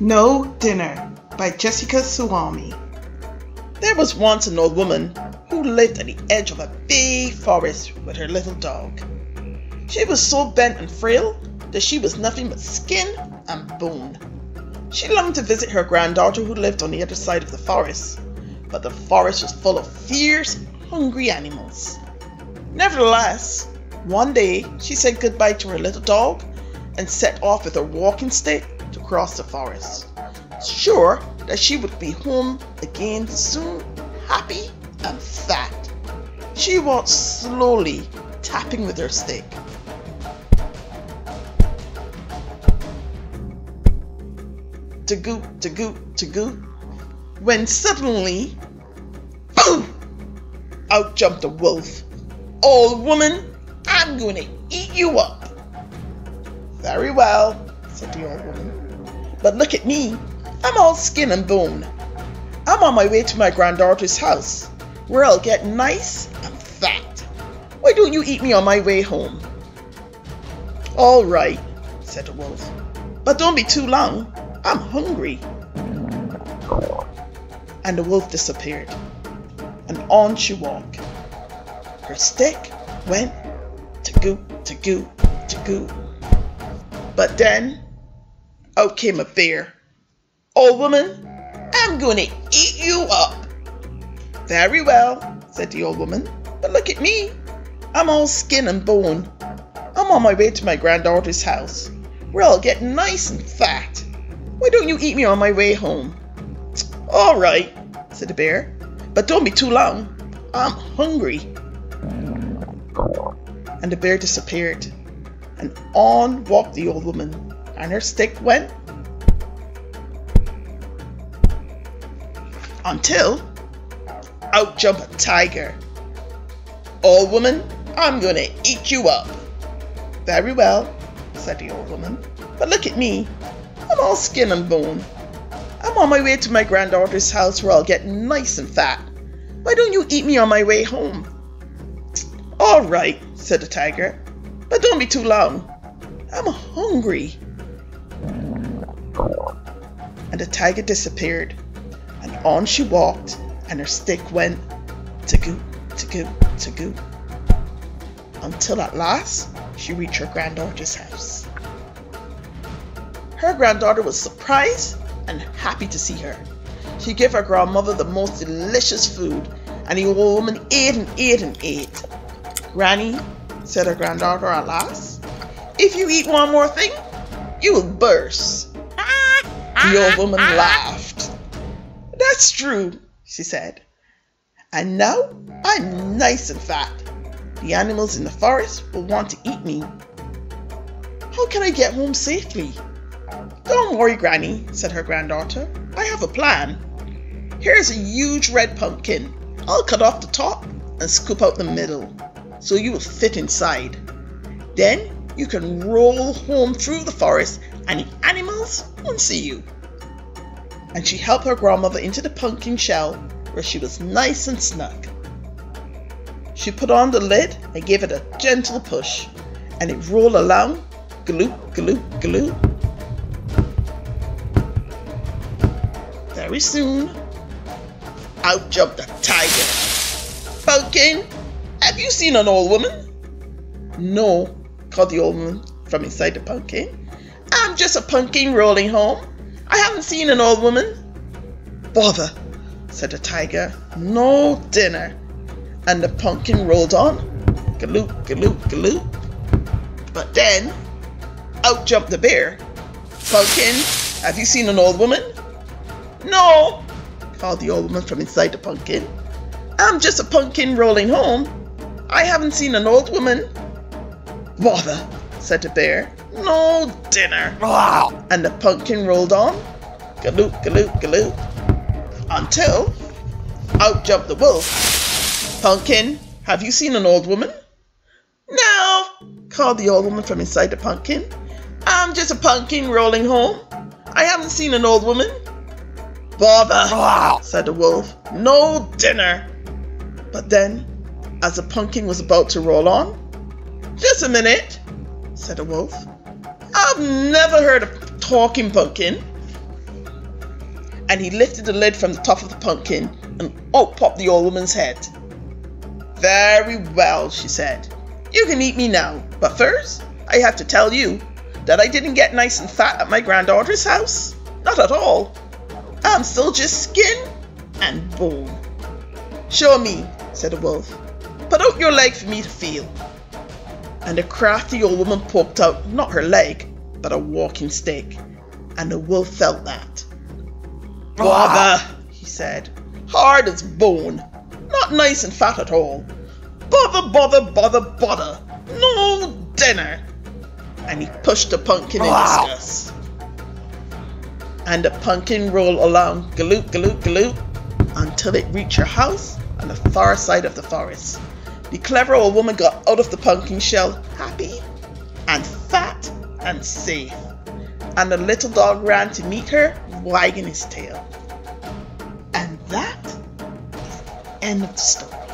No Dinner by Jessica Souhami. There was once an old woman who lived at the edge of a big forest with her little dog. She was so bent and frail that she was nothing but skin and bone. She longed to visit her granddaughter who lived on the other side of the forest, but the forest was full of fierce, hungry animals. Nevertheless, one day she said goodbye to her little dog and set off with her walking stick to cross the forest, sure that she would be home again soon, happy and fat. She walked slowly, tapping with her stick. To goot, to goot, when suddenly, boom! Out jumped a wolf. Old woman, I'm going to eat you up. Very well, said the old woman. But look at me. I'm all skin and bone. I'm on my way to my granddaughter's house, where I'll get nice and fat. Why don't you eat me on my way home? All right, said the wolf. But don't be too long. I'm hungry. And the wolf disappeared, and on she walked. Her stick went to goo, to goo, to goo. But then out came a bear. Old woman, I'm going to eat you up. Very well, said the old woman. But look at me. I'm all skin and bone. I'm on my way to my granddaughter's house, where I'll get nice and fat. Why don't you eat me on my way home? All right, said the bear. But don't be too long. I'm hungry. And the bear disappeared. And on walked the old woman, and her stick went until out jumped a tiger. Old woman, I'm gonna eat you up. Very well, said the old woman. But look at me. I'm all skin and bone. I'm on my way to my granddaughter's house where I'll get nice and fat. Why don't you eat me on my way home? All right, said the tiger. But don't be too long. I'm hungry. And the tiger disappeared and on she walked, and her stick went to goo, to goo, to goo, until at last she reached her granddaughter's house. Her granddaughter was surprised and happy to see her. She gave her grandmother the most delicious food, and the old woman ate and ate and ate. Granny, said her granddaughter at last, if you eat one more thing, you will burst. The old woman laughed. That's true, she said. And now I'm nice and fat. The animals in the forest will want to eat me. How can I get home safely? Don't worry, Granny, said her granddaughter. I have a plan. Here's a huge red pumpkin. I'll cut off the top and scoop out the middle so you will fit inside. Then you can roll home through the forest and the animals won't see you and she helped her grandmother into the pumpkin shell where she was nice and snug. She put on the lid and gave it a gentle push, and it rolled along, gloop, gloop, gloop. Very soon, out jumped a tiger. Pumpkin, have you seen an old woman? No, called the old woman from inside the pumpkin. I'm just a pumpkin rolling home. I haven't seen an old woman. Bother, said the tiger. No dinner. And the pumpkin rolled on. Galoop, galoop, galoop. But then, out jumped the bear. Pumpkin, have you seen an old woman? No, called the old woman from inside the pumpkin. I'm just a pumpkin rolling home. I haven't seen an old woman. Bother, said the bear. No dinner. Ah. And the pumpkin rolled on. Galoop, galoop, galoop. Until out jumped the wolf. Pumpkin, have you seen an old woman? No, called the old woman from inside the pumpkin. I'm just a pumpkin rolling home. I haven't seen an old woman. Bother, ah. said the wolf. No dinner. But then, as the pumpkin was about to roll on, just a minute, said the wolf. I've never heard of talking pumpkin. And he lifted the lid from the top of the pumpkin, and out popped the old woman's head. Very well, she said. You can eat me now, but first, I have to tell you that I didn't get nice and fat at my granddaughter's house. Not at all. I'm still just skin and bone. Show me, said the wolf. Your leg for me to feel. And the crafty old woman poked out not her leg, but a walking stick. And the wolf felt that. Bother, ah. he said. Hard as bone. Not nice and fat at all. Bother, bother, bother, bother. No dinner. And he pushed the pumpkin in disgust. And the pumpkin rolled along, galoot, galoot, galoot, until it reached her house on the far side of the forest. The clever old woman got out of the pumpkin shell happy and fat and safe. And the little dog ran to meet her, wagging his tail. And that is the end of the story.